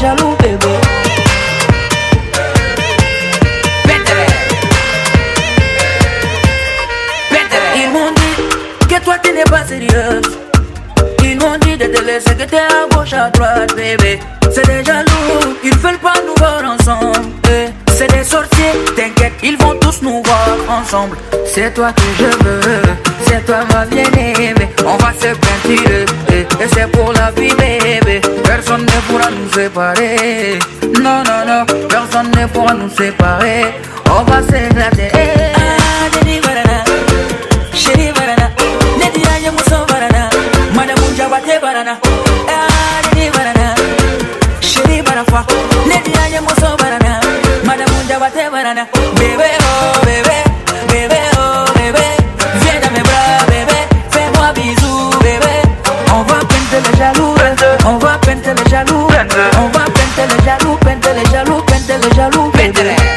jaloux, bébé. Peintre. Ils m'ont dit que toi tu n'es pas sérieuse. Ils m'ont dit de te laisser que t'es à gauche, à droite, bébé. C'est des jaloux, ils veulent pas nous voir ensemble. eh. C'est des sorciers, t'inquiète, ils vont tous nous voir ensemble. C'est toi que je veux, c'est toi ma bien-aimée. Eh, c'est pour la vie, bébé. Personne ne pourra nous séparer. Non, non, non, personne ne pourra nous séparer. On va s'éclater. Ah, Denis Barana. Shiri barana, Nedi anya muso barana, Madamu jabate barana, Ah, Nedi barana, Shiri barafa, Nedi anya muso barana, Madamu jabate barana, Bébé oh bébé les jaloux, on va les jaloux, peindre les jaloux, peindre les jaloux, bébé. Peintre.